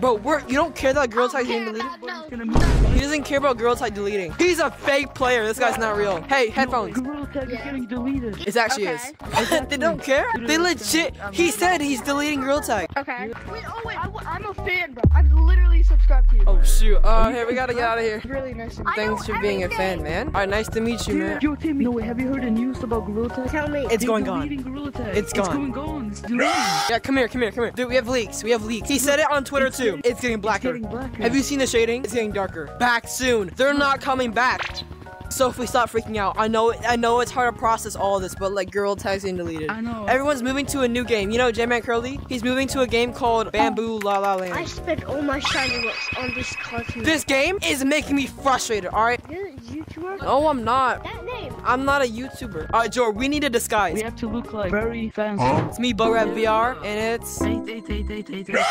Speaker 2: Bro, we're, you don't care that Gorilla Tag is getting deleted?
Speaker 3: No.
Speaker 2: He doesn't care about Gorilla Tag deleting. He's a fake player. This guy's not real. Hey, headphones.
Speaker 5: Gorilla Tag is getting deleted.
Speaker 2: It actually is. they don't care. They legit. He said he's deleting Gorilla Tag.
Speaker 3: Okay.
Speaker 4: Wait, oh wait, I, am a fan, bro. I'm literally subscribed to you.
Speaker 2: Oh shoot. Uh, hey, we gotta get out of here.
Speaker 4: really nice. of you.
Speaker 2: Thanks for being a fan, man. Alright, nice to meet you, man.
Speaker 5: Yo, Timmy, no, wait, have you heard the news about Gorilla Tag?
Speaker 3: Tell me.
Speaker 2: It's going on.
Speaker 5: deleting Gorilla Tag.
Speaker 2: It's gone.
Speaker 5: It's going gone. It's deleting.
Speaker 2: Yeah, come here, come here, come here. Dude, we have leaks. We have leaks. He said it on Twitter too. It's getting blacker.
Speaker 5: getting blacker.
Speaker 2: Have you seen the shading? It's getting darker. Back soon. They're not coming back. So if we stop freaking out, I know I know it's hard to process all of this, but like girl tags getting deleted.
Speaker 5: I know.
Speaker 2: Everyone's moving to a new game. You know J-Man Curly? He's moving to a game called oh. Bamboo La La Land.
Speaker 3: I spent all my shiny looks on this cartoon.
Speaker 2: This game is making me frustrated, alright?
Speaker 3: You're a YouTuber?
Speaker 2: No, I'm not.
Speaker 3: That.
Speaker 2: I'm not a YouTuber. Alright, Joe, we need a disguise.
Speaker 5: We have to look like very fancy.
Speaker 2: It's me, Borab VR, and it's.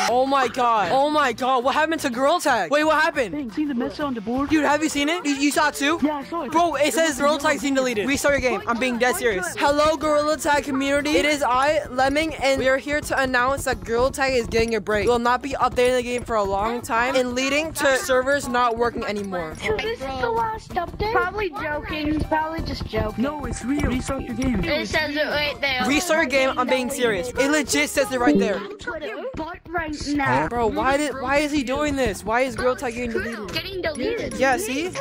Speaker 2: Oh my god. Oh my god. What happened to Gorilla Tag? Wait, what happened?
Speaker 5: Dang, see the message on the board?
Speaker 2: Dude, have you seen it? You, you saw it too?
Speaker 5: Yeah, I saw it.
Speaker 2: Bro, it says Gorilla Tag being deleted. Restart your game. I'm being dead serious. Hello, Gorilla Tag community. It is I, Lemming, and we are here to announce that Gorilla Tag is getting a break. We will not be updating the game for a long time and leading to servers not working anymore.
Speaker 3: So this is the last update?
Speaker 4: Probably joking. He's probably just joking.
Speaker 5: No, it's real. Restart the game.
Speaker 3: It says it right there.
Speaker 2: Restart your game. I'm being serious. It legit says it right there.
Speaker 4: Your butt right now.
Speaker 2: Bro, why did why is he doing this? Why is Gorilla Tag getting deleted?
Speaker 3: Getting deleted.
Speaker 2: Yeah, see?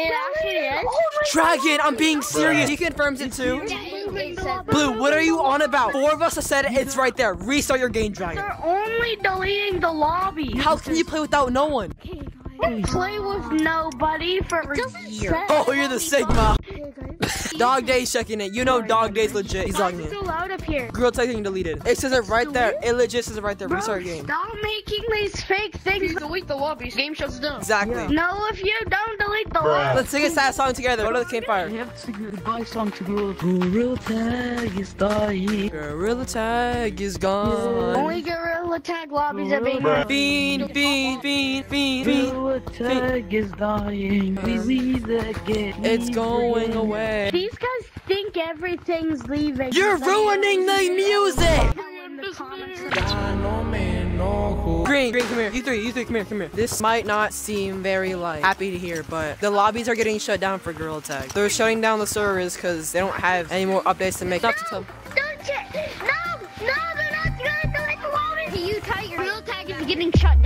Speaker 3: It actually is.
Speaker 2: Oh Dragon, I'm being serious. He confirms it too. Blue, what are you on about? Four of us have said it. It's right there. Restart your game, Dragon.
Speaker 4: They're only deleting the lobby.
Speaker 2: How can you play without no one?
Speaker 4: Play with nobody for a year?
Speaker 2: Oh, you're the Sigma. Dog Day's checking it. You know Dog Day's legit. He's logging
Speaker 4: It's
Speaker 2: in.
Speaker 4: so loud up here.
Speaker 2: Gorilla Tag getting deleted. It says it right there. It legit says it right there. Restart game.
Speaker 4: Stop making these fake things.
Speaker 6: delete the lobby, game shuts down.
Speaker 2: Exactly.
Speaker 4: No, if you don't delete the lobby.
Speaker 2: Let's sing a sad song together. Go to the campfire.
Speaker 5: We
Speaker 2: campfire.
Speaker 5: have to sing a goodbye song to Gorilla. Gorilla Tag is dying.
Speaker 2: Gorilla Tag is gone.
Speaker 4: Only Gorilla Tag lobbies are being
Speaker 2: Bean, bean, bean, bean, bean.
Speaker 5: Gorilla Tag is dying. We uh, leave that game.
Speaker 2: It's going away.
Speaker 4: These guys think everything's leaving.
Speaker 2: You're ruining the music. Green, green, come here. You three, you three, come here, come here. This might not seem very like happy to hear, but the lobbies are getting shut down for Gorilla Tag. They're shutting down the servers because they don't have any more updates to make. Stop to tell.
Speaker 3: Don't check. No, no, they're not gonna delete the lobby. You tight your real tag is getting shut down. All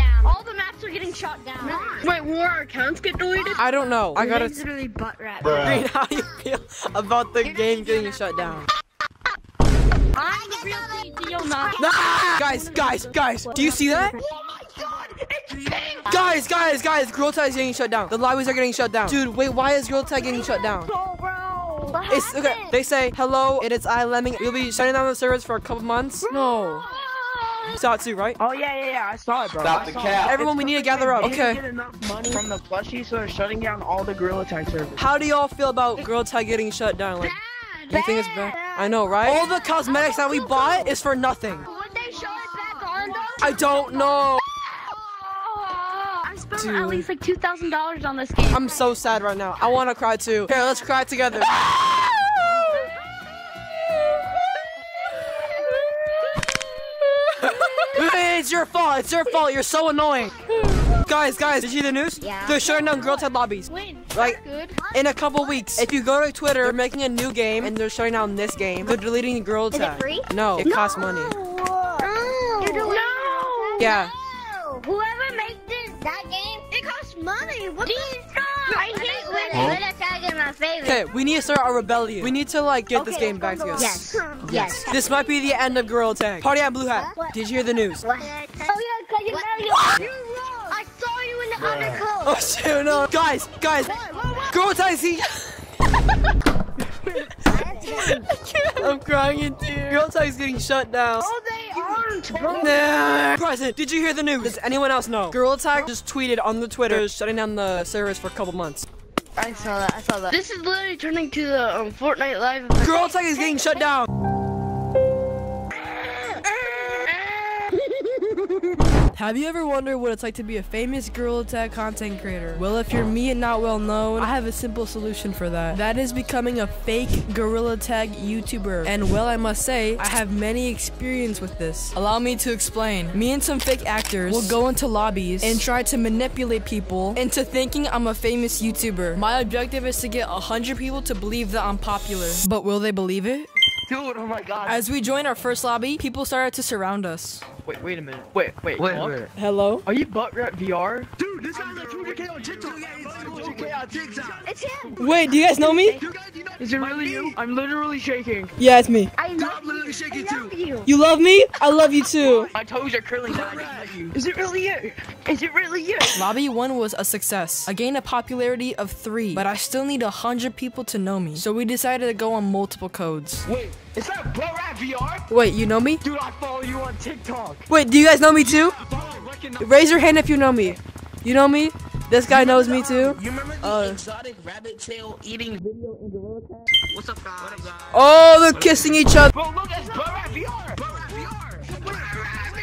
Speaker 3: the maps getting shut down.
Speaker 8: Wait, will our accounts get deleted?
Speaker 2: I don't know. I gotta.
Speaker 3: literally butt rap.
Speaker 2: Green, how you feel about the game getting shut down?
Speaker 3: I'm the real CEO, not.
Speaker 2: Guys, guys, guys, do you see that? Oh guys, guys, guys, Gorilla Tag is getting shut down. The lobbies are getting shut down. Dude, wait, why is Gorilla Tag getting shut down? It's okay. They say, hello, it is I Lemming. We'll be shutting down the servers for a couple months. No. Satsu, right?
Speaker 5: Oh yeah, yeah, yeah. I saw it, bro.
Speaker 6: Stop the
Speaker 5: saw
Speaker 6: cap.
Speaker 5: it.
Speaker 2: Everyone, we need to gather up. Okay.
Speaker 5: get enough money from the plushies, so they're shutting down all the Gorilla Tag servers.
Speaker 2: How do y'all feel about Gorilla Tag getting shut down? Like, do you think it's bad? I know, right? All the cosmetics that we bought is for nothing.
Speaker 3: Would they show it back on though?
Speaker 2: I don't know.
Speaker 3: I spent
Speaker 2: Dude.
Speaker 3: at least like two thousand dollars on this game.
Speaker 2: I'm so sad right now. I want to cry too. Here, let's cry together. your fault. It's your fault. You're so annoying. Guys, guys, did you see the news?
Speaker 3: Yeah.
Speaker 2: They're shutting down Girl Tag lobbies.
Speaker 3: Win.
Speaker 2: Like,
Speaker 3: Good.
Speaker 2: in a couple weeks. If you go to Twitter, they're making a new game and they're shutting down this game. They're deleting Girl
Speaker 3: Is it free?
Speaker 2: No, it costs money. Oh.
Speaker 3: You're doing no.
Speaker 2: Yeah.
Speaker 3: Whoever made this that game, it costs money. What the I hate when Gorilla Tag is my favorite.
Speaker 2: Okay, we need to start a rebellion. We need to like get this game back together.
Speaker 3: Yes. Yes.
Speaker 2: This might be the end of Girl Tag. Party at Blue Hat.
Speaker 3: What?
Speaker 2: Did you hear the news?
Speaker 3: What? Oh yeah, cause you Mario. You're wrong. I saw you in the underclothes.
Speaker 2: Oh shoot, no. Guys, guys. Girl Tag, see. I'm crying in tears. Girl Tag's getting shut down.
Speaker 3: Oh, they aren't, bro.
Speaker 2: Nah. Present, did you hear the news? Does anyone else know? Girl Tag just tweeted on the Twitter shutting down the servers for a couple months.
Speaker 8: I saw that. I saw that. This is literally turning to the um, Fortnite Live.
Speaker 2: Girl Tag is getting shut down. Have you ever wondered what it's like to be a famous Gorilla Tag content creator? Well, if you're me and not well known, I have a simple solution for that. That is becoming a fake Gorilla Tag YouTuber. And well, I must say, I have many experience with this. Allow me to explain. Me and some fake actors will go into lobbies and try to manipulate people into thinking I'm a famous YouTuber. My objective is to get 100 people to believe that I'm popular. But will they believe it?
Speaker 5: Dude, oh my god.
Speaker 2: As we joined our first lobby, people started to surround us.
Speaker 5: Wait, wait a minute. Wait, wait.
Speaker 6: Wait a
Speaker 5: Mark?
Speaker 6: minute.
Speaker 2: Hello?
Speaker 5: Are you butt rap VR?
Speaker 6: Dude, this guy's like 200k on TikTok. 200k on TikTok.
Speaker 3: It's him.
Speaker 2: Wait, do you guys know me?
Speaker 6: You guys, you know,
Speaker 5: Is it really you? I'm literally shaking.
Speaker 2: Yeah, it's me.
Speaker 3: I love
Speaker 6: I'm literally shaking
Speaker 3: I love
Speaker 6: too.
Speaker 3: you.
Speaker 2: You love me? I love you too.
Speaker 5: My toes are curling down. I hate you. Is it really you? Is it really you?
Speaker 2: Lobby 1 was a success. I gained a popularity of 3, but I still need 100 people to know me. So we decided to go on multiple codes.
Speaker 5: Wait, is that Bro Rap VR?
Speaker 2: Wait, you know me?
Speaker 5: Dude, I follow you on TikTok.
Speaker 2: Wait, do you guys know me too? Raise your hand if you know me. You know me? This guy knows me too.
Speaker 11: You remember the
Speaker 2: Uh,
Speaker 11: exotic rabbit tail eating video in Gorilla Tag? What's up, guys? What up, guys?
Speaker 2: Oh, they're kissing each other.
Speaker 5: Bro, look, it's Bro Rap VR. Bro VR.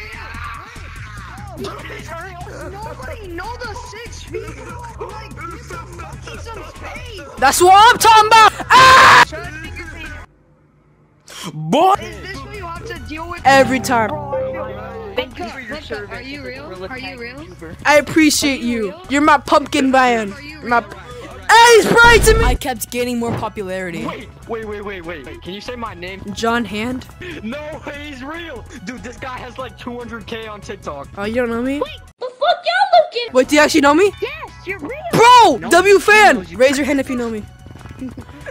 Speaker 3: Nobody know the six feet. Like, give some monkey some space.
Speaker 2: That's what I'm talking about. Ah!
Speaker 6: Boy.
Speaker 3: Is this what you have to deal with?
Speaker 2: Every time.
Speaker 5: Thank you for your service.
Speaker 8: Are you real? Are you real?
Speaker 2: I appreciate you. You're my pumpkin man. My. Hey, he's praying to me. I kept gaining more popularity.
Speaker 5: Wait, wait, wait, wait, wait. Can you say my name?
Speaker 2: John Hand.
Speaker 5: No way, he's real. Dude, this guy has like 200k on TikTok.
Speaker 2: Oh, you don't know me?
Speaker 3: The fuck y'all looking?
Speaker 2: Wait, do you actually know me?
Speaker 3: Yes, you're real.
Speaker 2: Bro,
Speaker 5: No,
Speaker 2: W fan.
Speaker 5: you.
Speaker 2: Raise your hand if you know me.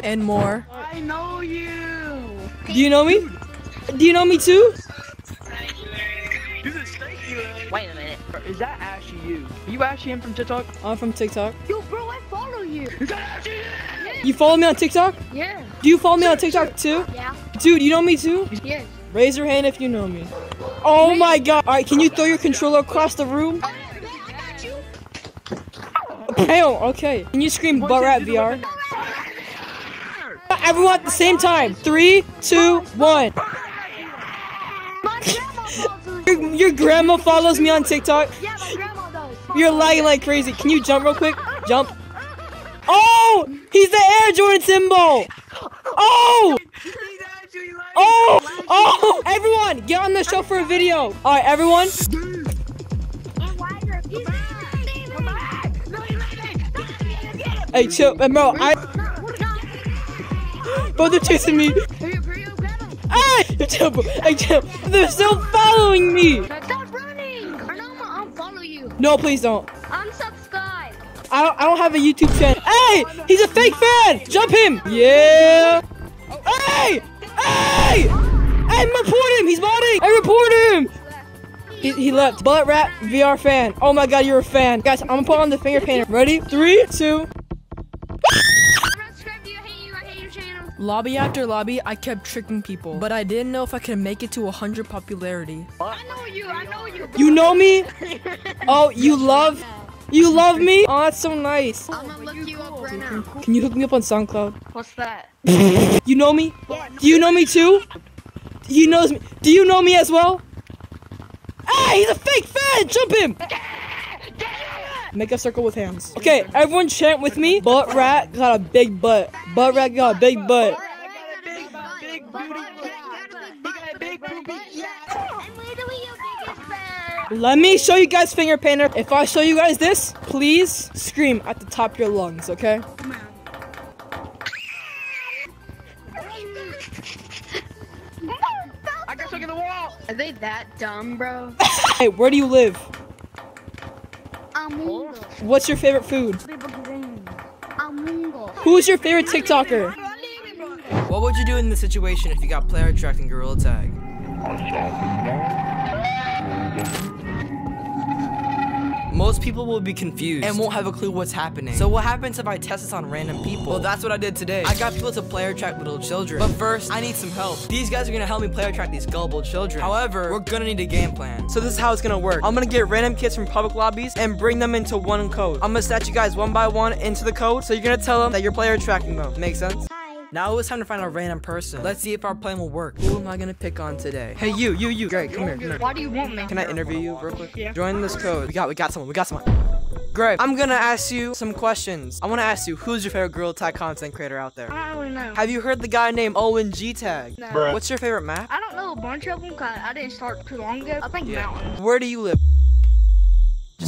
Speaker 2: and more.
Speaker 5: I know you.
Speaker 2: Do you know me? Do you know me too?
Speaker 5: Is that Ashy you? Are you Ashy him from TikTok?
Speaker 2: I'm from TikTok.
Speaker 3: Yo, bro, I follow you.
Speaker 2: You follow me on TikTok?
Speaker 3: Yeah.
Speaker 2: Do you follow me on TikTok too?
Speaker 3: Yeah.
Speaker 2: Dude, you know me too?
Speaker 3: Yes.
Speaker 2: Raise your hand if you know me. Oh my god. Alright, can you throw your controller across the room?
Speaker 3: Oh, yeah, I got you.
Speaker 2: Damn, okay. Can you scream butt rat VR? Everyone at the same time. Three, two, one.
Speaker 3: My grandma follows
Speaker 2: Your, your grandma follows me on TikTok.
Speaker 3: Yeah, my grandma does.
Speaker 2: You're lagging like crazy. Can you jump real quick? Jump. Oh! He's the Air Jordan symbol! Oh! Oh! Oh! Everyone, get on the show for a video. All right, everyone. Hey, chill, bro. I, bro, they're chasing me. Hey, Hey, chill. They're still following me.
Speaker 3: Stop running! Or no, I'm
Speaker 12: No, please don't.
Speaker 4: Unsubscribe.
Speaker 12: I don't, I don't have a YouTube channel. Hey, he's a fake fan. Jump him. Yeah. Hey, hey, hey, report him. He's modding. I report him. He, he left. Butt Rat VR fan. Oh my God, you're a fan. Guys, I'm gonna put on the finger painter. Ready? Three, two. Lobby after lobby, I kept tricking people, but I didn't know if I could make it to 100 popularity.
Speaker 4: I know you. I know you.
Speaker 12: You know me? Oh, you love, you love me? Oh, that's so nice.
Speaker 4: I'm gonna look you up right now.
Speaker 12: Can you hook me up on SoundCloud?
Speaker 4: What's that?
Speaker 12: You know me? Do you know me too? You knows me. Do you know me as well? Hey, he's a fake fan! Jump him! Make a circle with hands. Okay, everyone chant with me. Butt rat got a big butt. Butt rat got a big butt.
Speaker 4: I'm literally your biggest fan.
Speaker 12: Let me show you guys finger painter. If I show you guys this, please scream at the top of your lungs, okay?
Speaker 5: I got stuck in the wall.
Speaker 4: Are they that dumb, bro?
Speaker 12: Hey, where do you live?
Speaker 4: Amungo.
Speaker 12: What's your favorite food?
Speaker 4: Amungo.
Speaker 12: Who's your favorite TikToker?
Speaker 2: What would you do in this situation if you got player tracked in Gorilla Tag? Most people will be confused and won't have a clue what's happening. So what happens if I test this on random people? Well, that's what I did today. I got people to player track little children. But first, I need some help. These guys are gonna help me player track these gullible children. However, we're gonna need a game plan. So this is how it's gonna work. I'm gonna get random kids from public lobbies and bring them into one code. I'm gonna set you guys one by one into the code. So you're gonna tell them that you're player tracking them. Make sense? Now it's time to find a random person. Let's see if our plan will work. Who am I gonna pick on today? Hey, you, you, you. Greg, come here, come here.
Speaker 4: Why do you want me?
Speaker 2: Can I interview you real quick? Yeah. Join this code. We got, we got someone. We got someone. Greg, I'm gonna ask you some questions. I wanna ask you, who's your favorite Gorilla Tag content creator out there?
Speaker 4: I don't really know.
Speaker 2: Have you heard the guy named Owen G Tag?
Speaker 4: No.
Speaker 2: What's your favorite map?
Speaker 4: I don't know a bunch of them because I didn't start too long ago. I think mountains.
Speaker 2: Where do you live?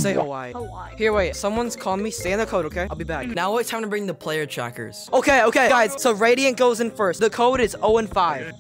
Speaker 2: Just say Hawaii.
Speaker 4: Hawaii.
Speaker 2: Here, wait. Someone's calling me. Stay in the code, okay? I'll be back. Now it's time to bring the player trackers. Okay, okay, guys. So Radiant goes in first. The code is 0 and 5.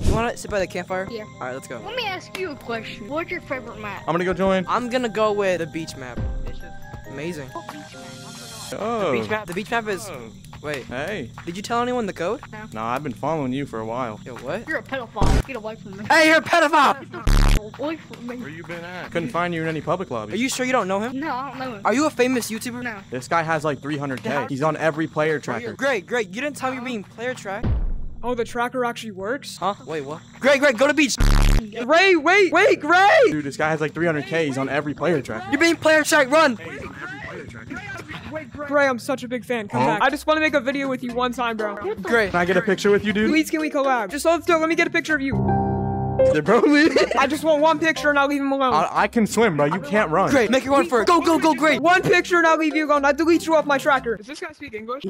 Speaker 2: You wanna sit by the campfire?
Speaker 4: Yeah.
Speaker 2: All right, let's go.
Speaker 4: Let me ask you a question. What's your favorite map?
Speaker 13: I'm gonna go join.
Speaker 2: I'm gonna go with the beach map. It's just amazing.
Speaker 4: What beach map? I forgot.
Speaker 13: Oh.
Speaker 2: Beach map. Oh. The beach map is.
Speaker 13: Oh.
Speaker 2: Wait.
Speaker 13: Hey.
Speaker 2: Did you tell anyone the code?
Speaker 13: Nah, I've been following you for a while.
Speaker 2: Yo, what?
Speaker 4: You're a pedophile. Get away from me.
Speaker 2: Hey, you're a pedophile!
Speaker 4: Away from me.
Speaker 13: Where you been at? Couldn't find you in any public
Speaker 2: lobby.
Speaker 13: Are
Speaker 2: you sure you don't know him?
Speaker 4: No, I don't know him.
Speaker 2: Are you a famous YouTuber?
Speaker 4: No.
Speaker 13: This guy has like 300k. He's on every player tracker.
Speaker 2: Great, great. You didn't tell me you're being player tracked.
Speaker 12: Oh, the tracker actually works?
Speaker 2: Huh? Wait, what? Great, great. Go to beach.
Speaker 12: Ray, wait, wait, Gray!
Speaker 13: Dude, this guy has like 300k. He's on every player tracker.
Speaker 2: You're being player tracked. Run.
Speaker 12: Gray, I'm such a big fan. Come
Speaker 13: Huh?
Speaker 12: back. I just want to make a video with you one time, bro.
Speaker 2: Great.
Speaker 13: Can I get a picture with you, dude?
Speaker 12: Please, can we collab? Just hold still. Let me get a picture of you.
Speaker 13: They're both.
Speaker 12: I just want one picture and I'll leave him alone.
Speaker 13: I, I can swim, bro. You can't run.
Speaker 2: Great. Make your run first. Go, go, go. Great.
Speaker 12: One picture and I'll leave you alone. I delete you off my tracker.
Speaker 3: Does this guy speak English?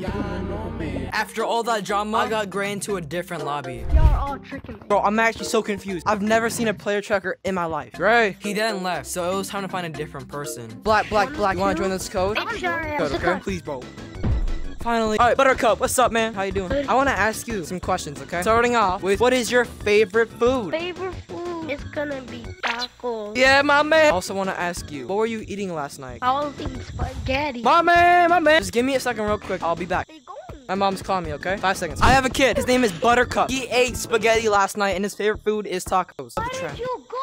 Speaker 2: After all that drama, I got Gray into a different lobby.
Speaker 4: Y'all are all tricking me.
Speaker 2: Bro, I'm actually so confused. I've never seen a player tracker in my life. Gray. He then left, so it was time to find a different person. Black, black, black. You wanna join this code?
Speaker 4: I'm sure
Speaker 2: Code, okay? Please, bro. Finally. All right, Buttercup, what's up, man? How you doing? I want to ask you some questions, okay? Starting off with, what is your favorite food?
Speaker 4: Favorite food is gonna be tacos.
Speaker 2: Yeah, my man. I also want to ask you, what were you eating last night?
Speaker 4: I was eating spaghetti.
Speaker 2: My man, my man. Just give me a second real quick. I'll be back.
Speaker 4: Where you going?
Speaker 2: My mom's calling me, okay? Five seconds. I have a kid. His name is Buttercup. He ate spaghetti last night, and his favorite food is tacos.
Speaker 4: Where
Speaker 2: The trash.
Speaker 4: did you go?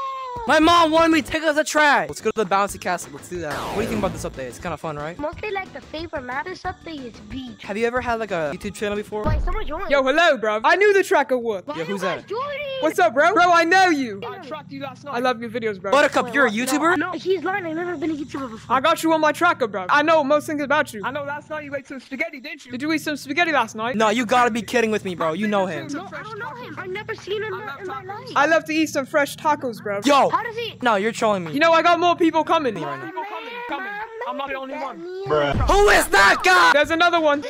Speaker 2: My mom wanted me to take us a try. Let's go to the bouncy castle. Let's do that. What do you think about this update? It's kind of fun, right?
Speaker 4: Mostly like the favorite map this update is beach.
Speaker 2: Have you ever had like a YouTube channel before?
Speaker 4: Wait, someone joined.
Speaker 12: Yo, hello, bro. I knew the tracker would.
Speaker 4: Why
Speaker 2: Yo, who's that?
Speaker 4: joining?
Speaker 12: What's up, bro? Bro, I know you.
Speaker 3: I tracked you last night.
Speaker 12: I love your videos, bro.
Speaker 2: Buttercup, you're a YouTuber?
Speaker 4: No, no, he's lying. I've never been a YouTuber before.
Speaker 12: I got you on my tracker, bro. I know most things about you.
Speaker 3: I know last night you ate some spaghetti, didn't you?
Speaker 12: Did you eat some spaghetti last night?
Speaker 2: No, you gotta be kidding with me, bro. You know him.
Speaker 4: No, I don't know him. I've never seen him in my life.
Speaker 12: I love to eat some fresh tacos, bro.
Speaker 2: Yo!
Speaker 4: How does he?
Speaker 2: No, you're trolling me.
Speaker 12: You know, I got more people coming.
Speaker 3: People coming, coming. I'm not the only one.
Speaker 2: Who is that guy?
Speaker 12: There's another one.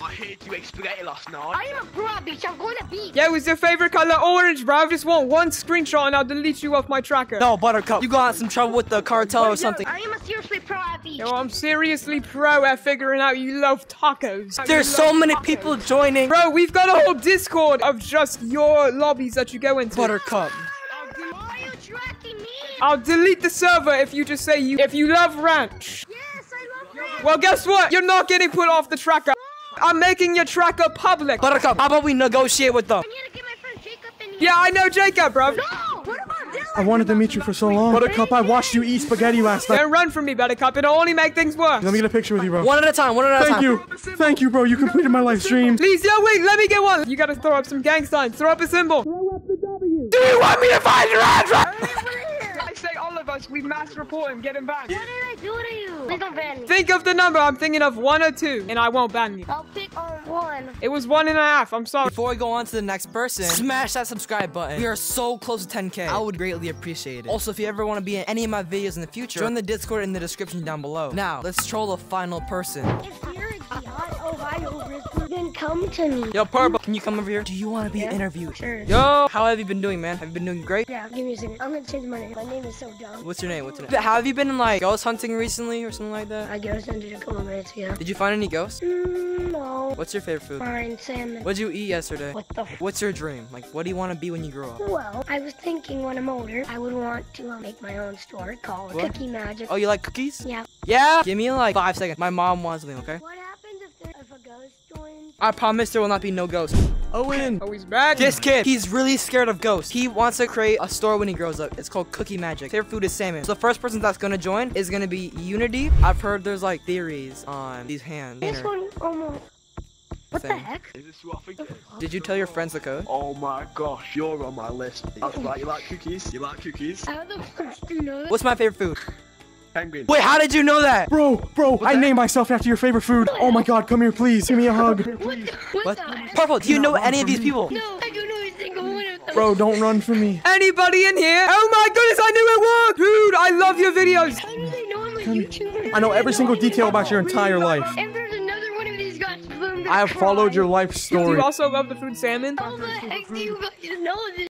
Speaker 3: I heard you ate spaghetti last night.
Speaker 4: I am a pro beach. I'm going to beach.
Speaker 12: Yeah, was your favorite color orange, bro? I just want one screenshot and I'll delete you off my tracker.
Speaker 2: No, Buttercup. You got in some trouble with the cartel or something.
Speaker 4: I am a seriously pro uh, at beach.
Speaker 12: Yo, I'm seriously pro at figuring out you love tacos.
Speaker 2: There's so many people joining.
Speaker 12: Bro, we've got a whole Discord of just your lobbies that you go into.
Speaker 2: Buttercup.
Speaker 4: Why are you tracking me?
Speaker 12: I'll delete the server if you just say you if you love ranch.
Speaker 3: Yes, I love ranch.
Speaker 12: Well, guess what? You're not getting put off the tracker. I'm making your tracker public.
Speaker 1: Buttercup, how about we negotiate with them?
Speaker 3: I need to get my friend Jacob in here.
Speaker 12: Yeah, I know Jacob, bro.
Speaker 3: No! What about Dylan?
Speaker 13: I wanted to meet you for so long. Buttercup, I watched you eat spaghetti last night.
Speaker 12: Don't run from me, Buttercup. It'll only make things worse.
Speaker 13: Let me get a picture with you, bro.
Speaker 1: One at a time, one at a
Speaker 13: Thank
Speaker 1: time.
Speaker 13: Thank you. Thank you, bro. You completed my live stream.
Speaker 12: Please, yo, wait, let me get one. You gotta throw up some gang signs. Throw up a symbol. Throw up the W.
Speaker 1: Do you want me to find your address?
Speaker 14: I say all of us, we mass report him, get him back.
Speaker 3: What did I do to you? Please don't ban me.
Speaker 12: Think of the number. I'm thinking of one or two, and I won't ban you.
Speaker 3: I'll pick on one.
Speaker 12: It was one and a half. I'm sorry.
Speaker 1: Before we go on to the next person, smash that subscribe button. We are so close to 10k. I would greatly appreciate it. Also, if you ever want to be in any of my videos in the future, join the Discord in the description down below. Now, let's troll the final person.
Speaker 3: If you're beyond Ohio River, then come to me.
Speaker 1: Yo, Purple, can you come over here? Do you want to be interviewed?
Speaker 3: Sure.
Speaker 1: Yo, how have you been doing, man? Have you been doing great?
Speaker 3: Yeah, give me a second. I'm gonna change my name. My name is so dumb.
Speaker 1: What's your name? What's your name? Have you been like ghost hunting recently or something like that?
Speaker 3: I guess I did a couple minutes ago.
Speaker 1: Did you find any ghosts?
Speaker 3: Mm, no.
Speaker 1: What's your favorite food?
Speaker 3: Fine, salmon.
Speaker 1: What'd you eat yesterday?
Speaker 3: What the f-
Speaker 1: What's your dream? Like, what do you want to be when you grow up?
Speaker 3: Well, I was thinking when I'm older, I would want to uh, make my own store called
Speaker 1: What?
Speaker 3: Cookie Magic.
Speaker 1: Oh, you like cookies?
Speaker 3: Yeah.
Speaker 1: Yeah? Give me like five seconds. My mom wants something, okay?
Speaker 3: What happens if, there, if a ghost joins?
Speaker 1: I promise there will not be no ghosts.
Speaker 13: Owen.
Speaker 12: Oh, he's back.
Speaker 1: This kid, he's really scared of ghosts. He wants to create a store when he grows up. It's called Cookie Magic. Their food is salmon. So the first person that's gonna join is gonna be Unity. I've heard there's like theories on these hands.
Speaker 3: This one almost. What the heck?
Speaker 14: Is this what I think? it is?
Speaker 1: Did you tell your friends the code?
Speaker 14: Oh my gosh, you're on my list. That's right, you like cookies? You like cookies?
Speaker 3: How the fuck do you know that?
Speaker 1: What's my favorite food?
Speaker 14: Penguin.
Speaker 1: Wait, how did you know that?
Speaker 13: Bro, bro, I named myself after your favorite food. Oh my god, come here, please. Give me a hug.
Speaker 3: What the, what
Speaker 1: What?
Speaker 3: the?
Speaker 1: Purple, do you know any of these people?
Speaker 3: No, I don't know a single one of them.
Speaker 13: Bro, don't run from me.
Speaker 12: Anybody in here? Oh my goodness, I knew it was! Dude, I love your videos.
Speaker 3: How do they know I'm a YouTuber?
Speaker 13: I know every single detail about your entire life.
Speaker 3: If there's another one of these guys,
Speaker 13: I have followed your life
Speaker 12: Do
Speaker 13: story.
Speaker 12: you also love the food salmon?
Speaker 3: How the heck do you guys know this?